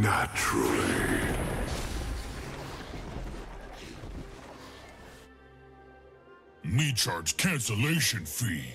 Naturally. Me charge cancellation fee.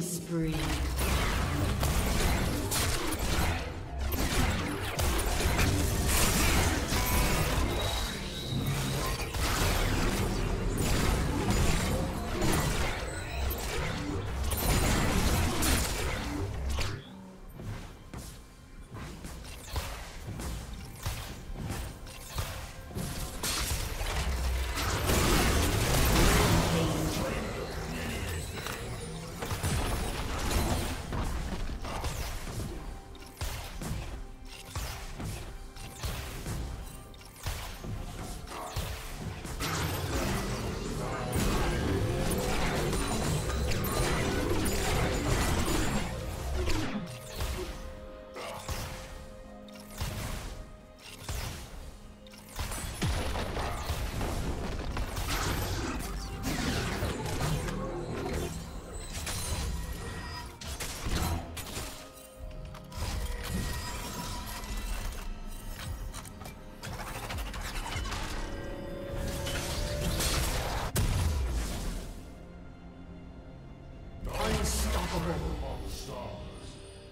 Spree.